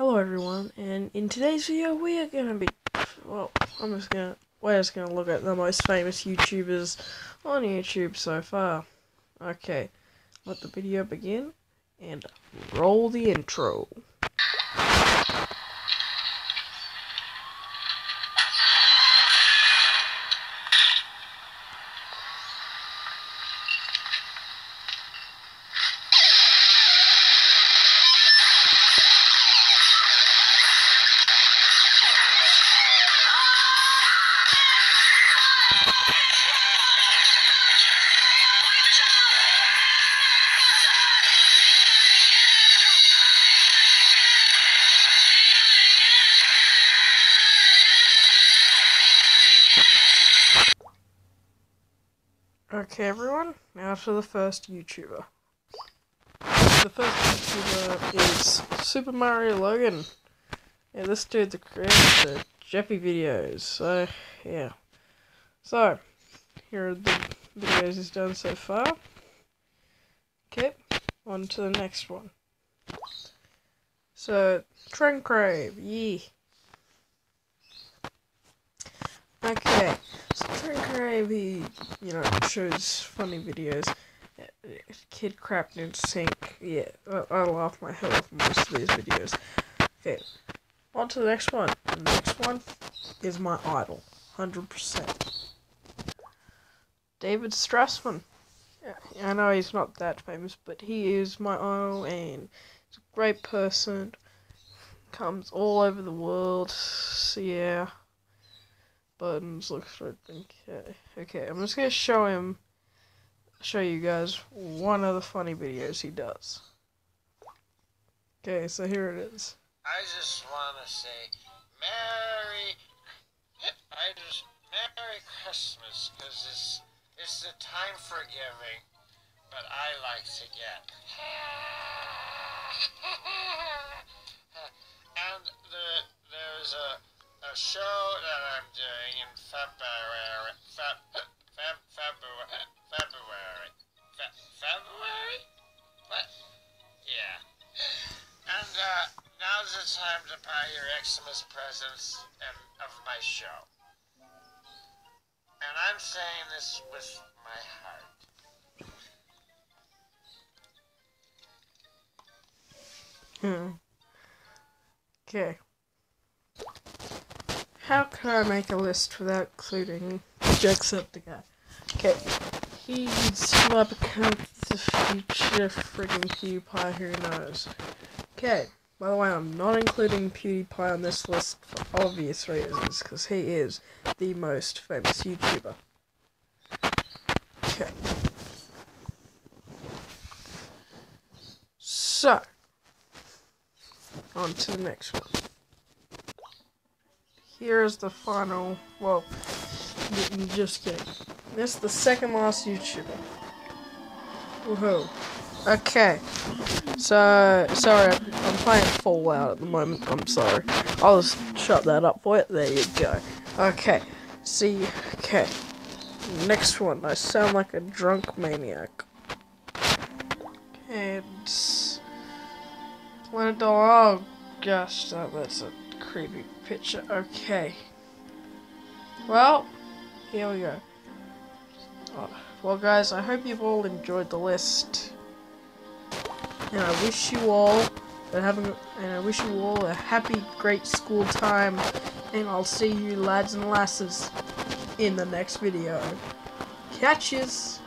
Hello everyone, and in today's video we are gonna be, well, I'm just gonna, we're just gonna look at the most famous YouTubers on YouTube so far. Okay, let the video begin, and roll the intro. Okay everyone, now to the first YouTuber. The first YouTuber is Super Mario Logan. Yeah, this dude's a creator of Jeffy videos, so yeah. So, here are the videos he's done so far. Okay, on to the next one. So, Trent Crave, yeah. Okay, so Crave, he, you know, shows funny videos. Kid crap in sync. Yeah, I, I laugh my head off most of these videos. Okay, on to the next one. The next one is my idol, 100%. David Strassman. Yeah, I know he's not that famous, but he is my idol and he's a great person. Comes all over the world. So yeah. Buttons looks right. Okay. Okay, I'm just gonna show him show you guys one of the funny videos he does. Okay, so here it is. I just want to say Merry, I just Merry Christmas because it's it's the time for giving, but I like to get. and the there's a a show that I'm doing in February. Feb, Feb, February. February. Fe, February? What? Yeah. And uh, now's the time to buy your Xmas presents and of my show. And I'm saying this with my heart. Hmm. Okay. How can I make a list without including Jacksepticeye? Okay. He's might become the future friggin' PewDiePie, who knows? Okay. By the way, I'm not including PewDiePie on this list for obvious reasons, because he is the most famous YouTuber. Okay. So, on to the next one. Here's the final, well, just kidding. This is the second last YouTuber. Woohoo. Okay. So, sorry, I'm playing Fallout at the moment. I'm sorry. I'll just shut that up for it. There you go. Okay. See, okay. Next one. I sound like a drunk maniac. And. Planet Dolan. Oh, gosh, that, that's a creepy picture. Okay. Well, here we go. Oh, well, guys, I hope you've all enjoyed the list. And I wish you all having, and I wish you all a happy, great school time. And I'll see you lads and lasses in the next video. Catches.